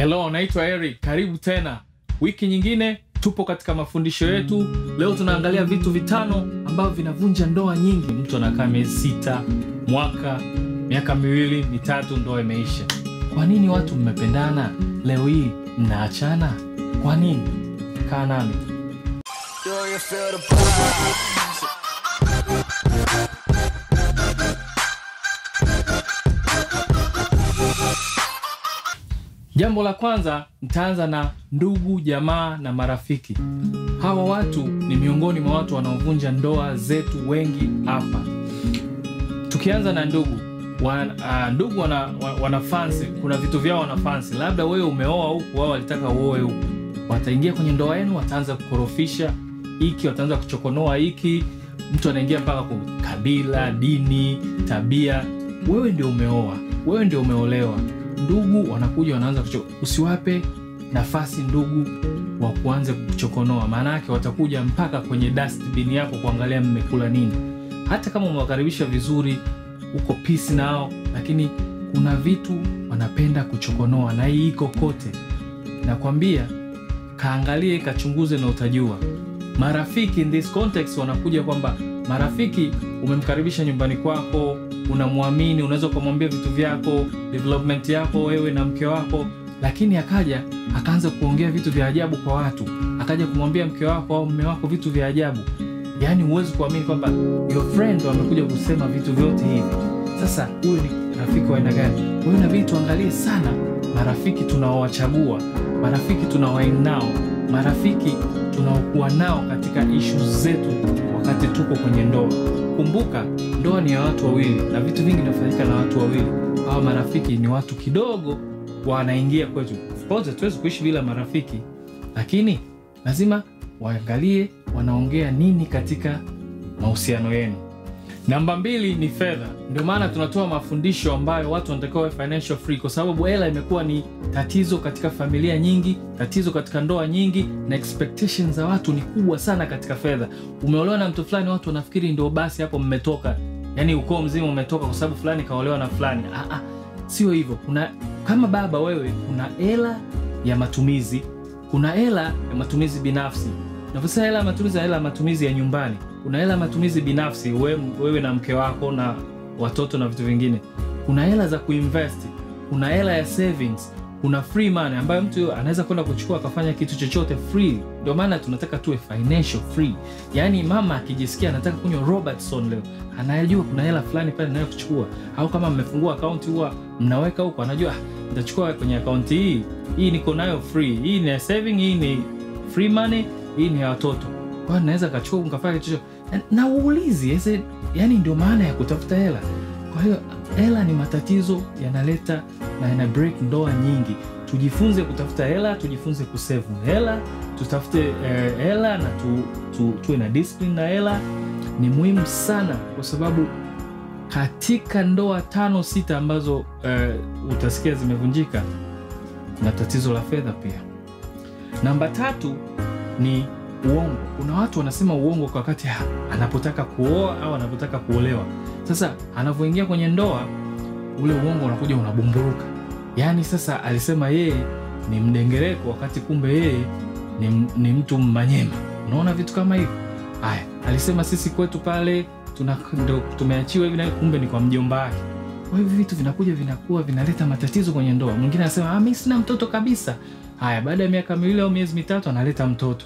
Hello, naitwa Eric. Karibu tena wiki nyingine, tupo katika mafundisho yetu. Leo tunaangalia vitu vitano ambavyo vinavunja ndoa nyingi. Mtu anakaa miezi sita, mwaka, miaka miwili mitatu, ndoa imeisha. Kwa nini watu mmependana, leo hii mnaachana? Kwa nini? Kaa nami. Jambo la kwanza, nitaanza na ndugu, jamaa na marafiki. Hawa watu ni miongoni mwa watu wanaovunja ndoa zetu wengi hapa. Tukianza na ndugu wan, uh, ndugu wana, wa- wana fansi, kuna vitu vyao wana fansi. Labda wewe umeoa huku, wao walitaka uoe huku, wataingia kwenye ndoa yenu, wataanza kukorofisha hiki, wataanza kuchokonoa hiki. Mtu anaingia mpaka kwa kabila, dini, tabia. Wewe ndio umeoa, wewe ndio umeolewa ndugu wanakuja wanaanza kucho usiwape nafasi ndugu wa kuanza kuchokonoa. Maana yake watakuja mpaka kwenye dustbin yako kuangalia mmekula nini. Hata kama umewakaribisha vizuri uko pisi nao lakini kuna vitu wanapenda kuchokonoa na hii iko kote. Nakwambia kaangalie kachunguze na utajua. Marafiki in this context wanakuja kwamba marafiki umemkaribisha nyumbani kwako unamwamini unaweza ukamwambia vitu vyako development yako wewe na mke wako. Lakini akaja akaanza kuongea vitu vya ajabu kwa watu. Akaja kumwambia mke wako au mme wako vitu vya ajabu. Yaani huwezi kuamini kwamba your friend amekuja kusema vitu vyote hivi. Sasa huyu ni rafiki wa aina gani? Huyu inabidi tuangalie sana. Marafiki tunaowachagua marafiki tunaowain nao marafiki tunaokuwa nao katika ishu zetu wakati tuko kwenye ndoa kumbuka ndoa ni ya watu wawili na vitu vingi vinafanyika na watu wawili. Hawa marafiki ni watu kidogo wanaingia kwetu. Hatuwezi kuishi bila marafiki lakini lazima waangalie wanaongea nini katika mahusiano yenu namba mbili ni fedha. Ndio maana tunatoa mafundisho ambayo watu wanatakiwa wawe financial free kwa sababu hela imekuwa ni tatizo katika familia nyingi tatizo katika ndoa nyingi na expectations za watu ni kubwa sana katika fedha. Umeolewa na mtu fulani watu wanafikiri ndio basi hapo mmetoka. Yani ukoo mzima umetoka kwa sababu fulani kaolewa na fulani. Ah, ah, sio hivyo. Kuna kama baba wewe kuna hela ya matumizi. Kuna hela ya matumizi binafsi navyosema hela ya matumizi na hela ya matumizi ya nyumbani. Kuna hela ya matumizi binafsi wewe, wewe na mke wako na watoto na vitu vingine. Kuna hela za kuinvest kuna hela ya savings kuna free money ambayo mtu anaweza kwenda kuchukua akafanya kitu chochote free. Ndio maana tunataka tuwe financial free. Yaani mama akijisikia anataka kunywa robertson leo anajua kuna hela fulani pale nayo kuchukua au kama mmefungua akaunti huwa mnaweka huko anajua "Ah, nitachukua kwenye akaunti hii. Hii niko nayo free. Hii ni saving hii ni free money hii ni ya watoto. Kwa hiyo naweza kachukua kafanya kitu na, uulizi yani ndio maana ya kutafuta hela. Kwa hiyo hela ni matatizo yanaleta na yana break ndoa nyingi. Tujifunze kutafuta hela tujifunze kusevu hela tutafute eh, hela na tu, tu, tuwe na discipline na hela. Ni muhimu sana kwa sababu katika ndoa tano sita ambazo eh, utasikia zimevunjika na tatizo la fedha pia. Namba tatu ni uongo. Kuna watu wanasema uongo kwa wakati anapotaka kuoa au anapotaka kuolewa. Sasa anavyoingia kwenye ndoa ule uongo unakuja unabumburuka. Yaani sasa alisema yeye ni mdengereko wakati kumbe yeye ni, ni mtu mmanyema. Unaona vitu kama hivyo? Haya alisema sisi kwetu pale tuna, ndo tumeachiwa hivi na kumbe ni kwa mjomba wake. Kwa hivyo vitu vinakuja vinakuwa vinaleta matatizo kwenye ndoa. Mwingine anasema "Ah, mi sina mtoto kabisa haya baada ya miaka miwili au miezi mitatu analeta mtoto.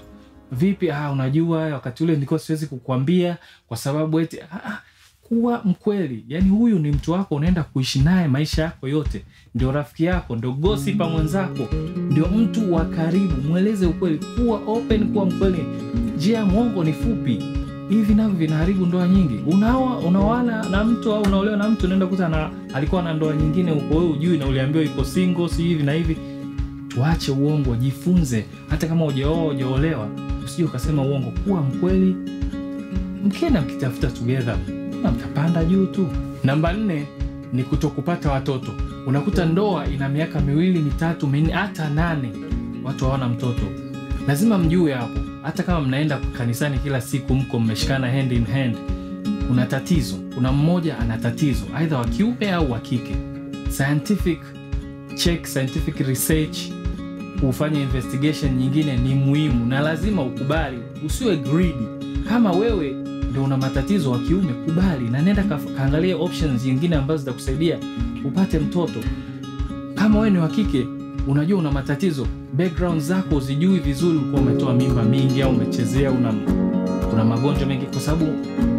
Vipi? Ah, unajua wakati ule nilikuwa siwezi kukwambia kwa sababu eti ah, ah, kuwa mkweli. Yaani huyu ni mtu wako unaenda kuishi naye maisha yako yote. Ndio rafiki yako ndio gosipa mwenzako. Ndio mtu wa karibu. Mweleze ukweli. Kuwa open kuwa mkweli. Njia ya mwongo ni fupi. Hivi navyo vinaharibu ndoa nyingi. Unaoa unaoana na mtu au unaolewa na mtu unaenda kuta na alikuwa na ndoa nyingine uko wewe ujui na uliambiwa iko single si hivi na hivi tuache uongo jifunze. Hata kama ujaoa ujaolewa usije ukasema uongo. Kuwa mkweli. Mkena mkitafuta together na mtapanda juu tu. Namba nne ni kutokupata watoto. Unakuta ndoa ina miaka miwili mitatu minne hata nane. Watu hawana mtoto. Lazima mjue hapo hata kama mnaenda kanisani kila siku mko mmeshikana hand in hand kuna tatizo. Kuna mmoja ana tatizo aidha wa kiume au wa kike. Scientific check scientific research kufanya investigation nyingine ni muhimu na lazima ukubali usiwe greedy. Kama wewe ndio una matatizo wa kiume kubali na nenda kaangalie options nyingine ambazo zitakusaidia upate mtoto. Kama wewe ni wa kike unajua una matatizo background zako zijui vizuri ulikuwa umetoa mimba mingi au umechezea una, una magonjwa mengi kwa sababu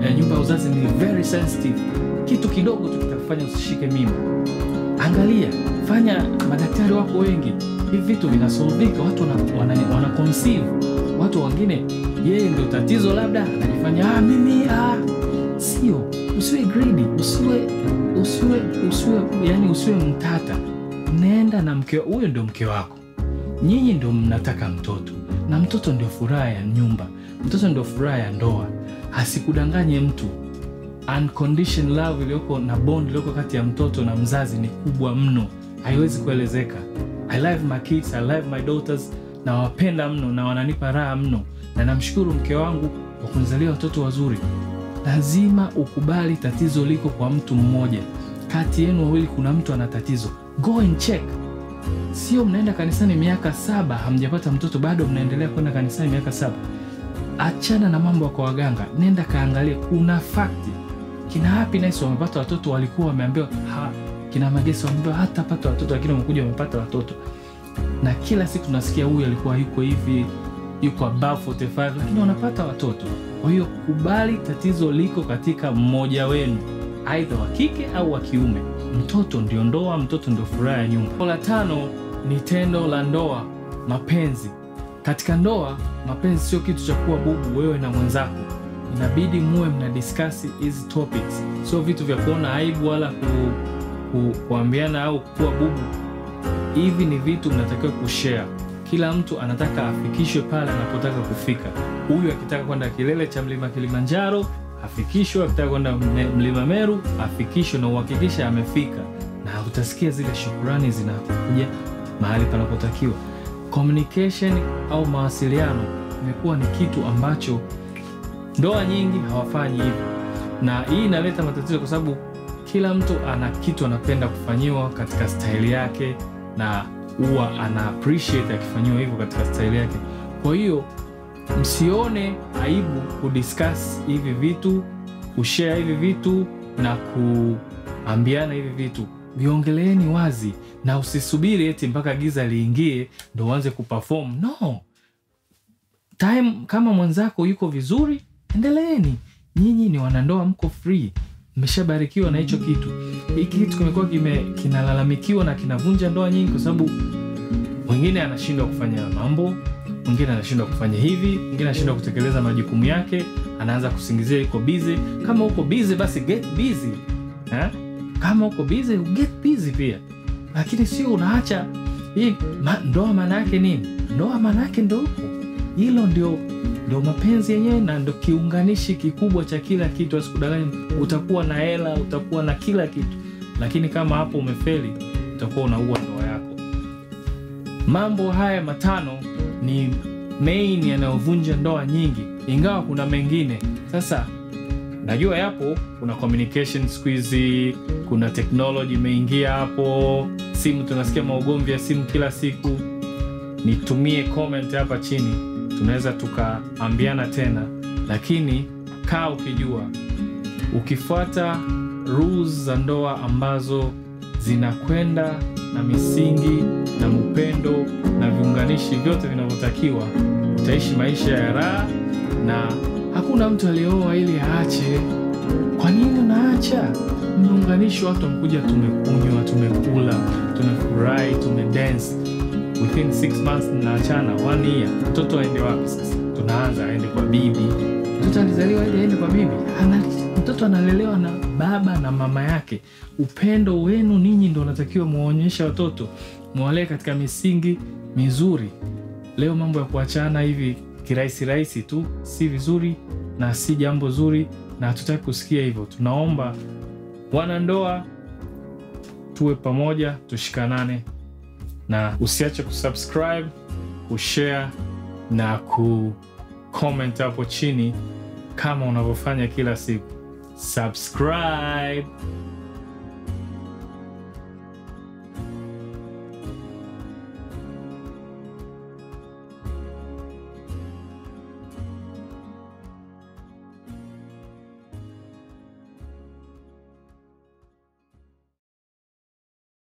eh, nyumba ya uzazi ni very sensitive. Kitu kidogo tu kitakufanya usishike mimba angalia fanya madaktari wako wengi. Hivi vitu vinasolvika watu wana, wana, conceive. Watu wengine yeye ndio tatizo labda anajifanya ah, mimi ah. sio usiwe greedy usiwe usiwe usiwe yani usiwe mtata. Nenda na mke huyo ndio mke wako. Nyinyi ndio mnataka mtoto. Na mtoto ndio furaha ya nyumba. Mtoto ndio furaha ya ndoa. Asikudanganye mtu unconditioned love iliyoko na bond iliyoko kati ya mtoto na mzazi ni kubwa mno. Haiwezi kuelezeka. I love my kids i love my daughters nawapenda mno na wananipa raha mno. Na namshukuru mke wangu kwa kunizalia watoto wazuri. Lazima ukubali tatizo liko kwa mtu mmoja. Kati yenu wawili kuna mtu ana tatizo. Go and check. Sio mnaenda kanisani miaka saba hamjapata mtoto bado mnaendelea kwenda kanisani miaka saba. Achana na mambo ya kwa waganga. Nenda kaangalie, kuna fakti kina happiness wamepata watoto walikuwa wameambiwa ha, kina magesi wameambiwa hatapata watoto lakini wamekuja wamepata watoto. Na kila siku tunasikia huyu alikuwa yuko hivi yuko above 45 lakini wanapata watoto. Kwa hiyo kubali tatizo liko katika mmoja wenu aidha wa kike au wa kiume. Mtoto ndio ndoa mtoto ndio furaha ya nyumba. La tano ni tendo la ndoa mapenzi. Katika ndoa mapenzi sio kitu cha kuwa bubu wewe na mwenzako inabidi muwe mna discuss hizi topics. Sio vitu vya kuona aibu wala ku, ku, kuambiana au kuwa bubu. Hivi ni vitu mnatakiwa kushare. Kila mtu anataka afikishwe pale anapotaka kufika. Huyu akitaka kwenda kilele cha mlima kilimanjaro afikishwe. Akitaka kwenda mlima meru afikishwe na uhakikisha amefika. Na utasikia zile shukurani zinakuja mahali panapotakiwa. Communication au mawasiliano imekuwa ni kitu ambacho ndoa nyingi hawafanyi hivyo. Na hii inaleta matatizo kwa sababu kila mtu ana kitu anapenda kufanyiwa katika staili yake na huwa ana appreciate akifanyiwa hivyo katika staili yake. Kwa hiyo msione aibu kudiscuss hivi vitu kushare hivi vitu na kuambiana hivi vitu. Viongeleeni wazi na usisubiri eti mpaka giza liingie ndo uanze kuperform. No! Time kama mwenzako yuko vizuri endeleeni. Nyinyi ni wanandoa mko free. Mmeshabarikiwa na hicho kitu. Hiki kitu kimekuwa kime, kinalalamikiwa na kinavunja ndoa nyingi kwa sababu mwingine anashindwa kufanya mambo mwingine anashindwa kufanya hivi mwingine anashindwa kutekeleza majukumu yake anaanza kusingizia yuko busy. Kama uko busy basi get busy. Ha? kama uko busy get busy pia. Lakini sio unaacha. Hii ma, ndoa maana yake nini? Ndoa maana yake ndo hilo ndio ndio mapenzi yenyewe na ndo kiunganishi kikubwa cha kila kitu. Asikudanganya utakuwa na hela utakuwa na kila kitu. Lakini kama hapo umefeli utakuwa unaua ndoa yako. Mambo haya matano ni main yanayovunja ndoa nyingi ingawa kuna mengine. Sasa najua yapo kuna communication siku hizi kuna teknoloji imeingia hapo. Simu tunasikia maugomvi ya simu kila siku. Nitumie comment hapa chini tunaweza tukaambiana tena lakini kaa ukijua ukifuata rules za ndoa ambazo zinakwenda na misingi na upendo na viunganishi vyote vinavyotakiwa utaishi maisha ya raha na hakuna mtu aliyeoa ili aache. Kwa nini unaacha? Mmeunganishwa watu wamekuja tumekunywa tumekula tumefurahi tumedance within six months mnaachana one year. Mtoto aende wapi sasa? Tunaanza aende kwa bibi. Mtoto alizaliwa ili aende kwa bibi? Ana, mtoto analelewa na baba na mama yake. Upendo wenu ninyi ndo unatakiwa muwaonyeshe watoto mwalee katika misingi mizuri. Leo mambo ya kuachana hivi kirahisi rahisi tu si vizuri na si jambo zuri na hatutaki kusikia hivyo. Tunaomba wanandoa tuwe pamoja tushikanane na usiache kusubscribe kushare na kucomment hapo chini kama unavyofanya kila siku. Subscribe